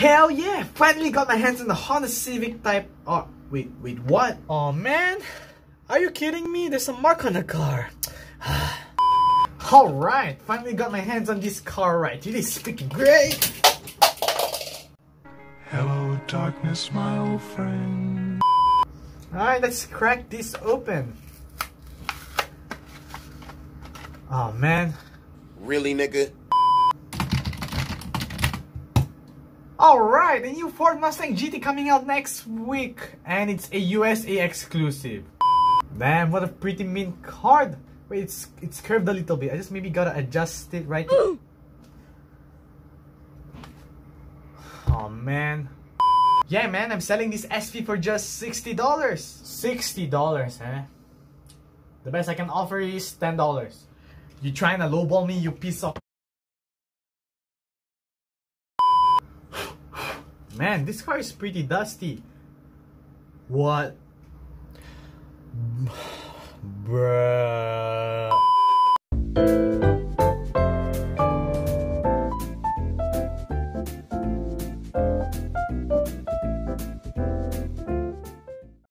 Hell yeah! Finally got my hands on the Honda Civic Type. Oh, wait, wait, what? Oh man, are you kidding me? There's a mark on the car. Alright, finally got my hands on this car right. It is freaking great! Hello, darkness, my old friend. Alright, let's crack this open. Oh man. Really, nigga? Alright, the new Ford Mustang GT coming out next week. And it's a USA exclusive. Damn, what a pretty mint card. Wait, it's it's curved a little bit. I just maybe gotta adjust it right. oh man. Yeah man, I'm selling this SP for just $60. $60, eh? The best I can offer is $10. You trying to lowball me, you piece of... Man, this car is pretty dusty. What? Bruh.